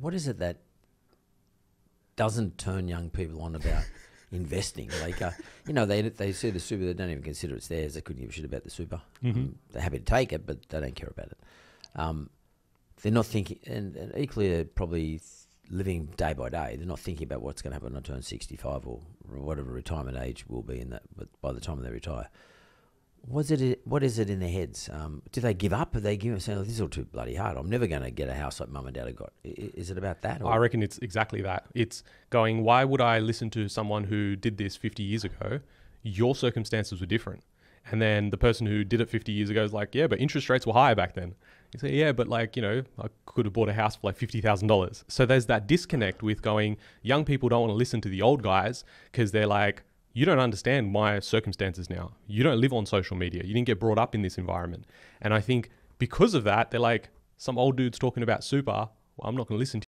What is it that doesn't turn young people on about investing? Like, uh, you know, they they see the super, they don't even consider it's theirs. They couldn't give a shit about the super. Mm-hmm. Um, they're happy to take it, but they don't care about it. Um, they're not thinking, and, and equally, they're probably living day by day. They're not thinking about what's going to happen when I turn 65 or whatever retirement age will be in that. But by the time they retire, was it? What is it in their heads? Um, do they give up? Are they giving saying, oh, "This is all too bloody hard. I'm never going to get a house like mum and dad have got"? Is it about that? Or? I reckon it's exactly that. It's going, why would I listen to someone who did this 50 years ago? Your circumstances were different. And then the person who did it 50 years ago is like, yeah, but interest rates were higher back then. You say, yeah, but like, you know, I could have bought a house for like $50,000. So there's that disconnect with going, young people don't want to listen to the old guys because they're like, you don't understand my circumstances now. You don't live on social media. You didn't get brought up in this environment. And I think because of that, they're like, some old dude's talking about super. Well, I'm not going to listen to